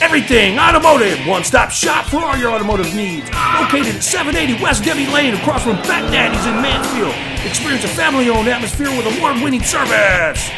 Everything Automotive, one stop shop for all your automotive needs. Located at 780 West Debbie Lane across from Fat Daddy's in Mansfield. Experience a family owned atmosphere with award winning service.